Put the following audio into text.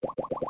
What?